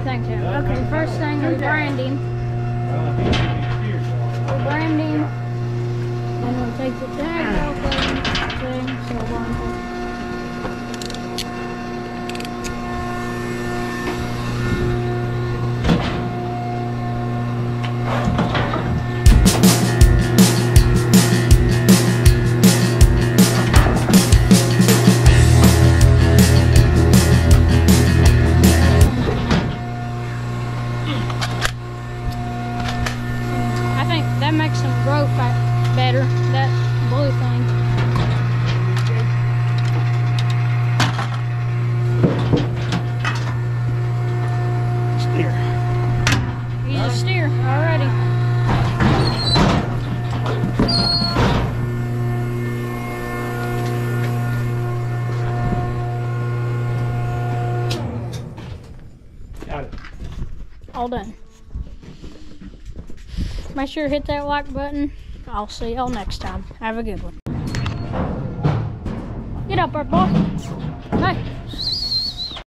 think so. Okay, first thing is branding. We're branding. Then we'll take the tag that makes them grow better. That blue thing. Steer. Use a steer already. Got it. All done. Make sure to hit that like button. I'll see y'all next time. Have a good one. Get up, bird boy. Hey.